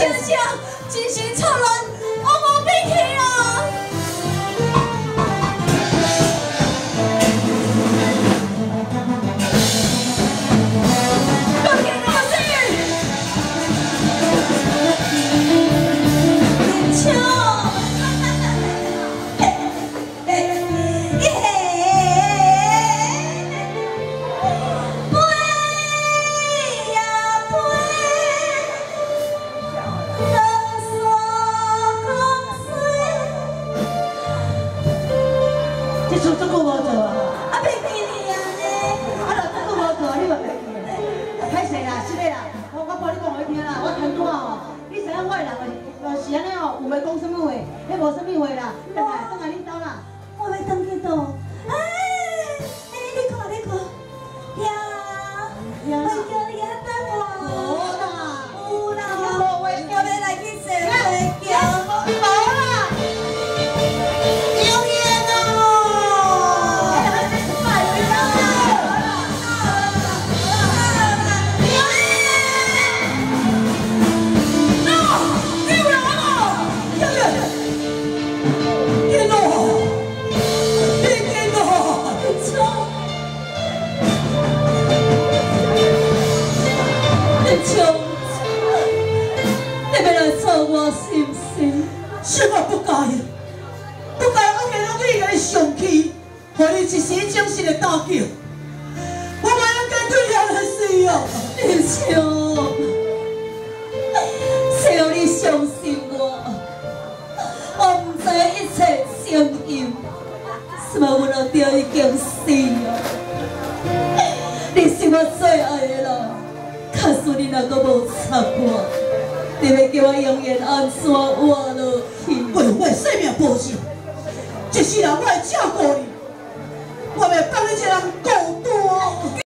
星星进行错乱这次这个我做啊啊不行你要啊若这个我做你就不要啊太细了细的我我帮你讲给听啦我听懂哦你知道我的人啊是安尼哦有话讲什么话你无没什么话啦对不对冲击，你要来找我是不是？是我不该，不该我为了你来生气，和你一时精神的打击，我不应该对你的么失望。你冲，只要你相信我，我唔知一切相音，是咪我老爹已经死了？你是我最爱的人。都搁无插过，你别叫我永远安怎活落去？为我的性命保险，一世人我来照顾。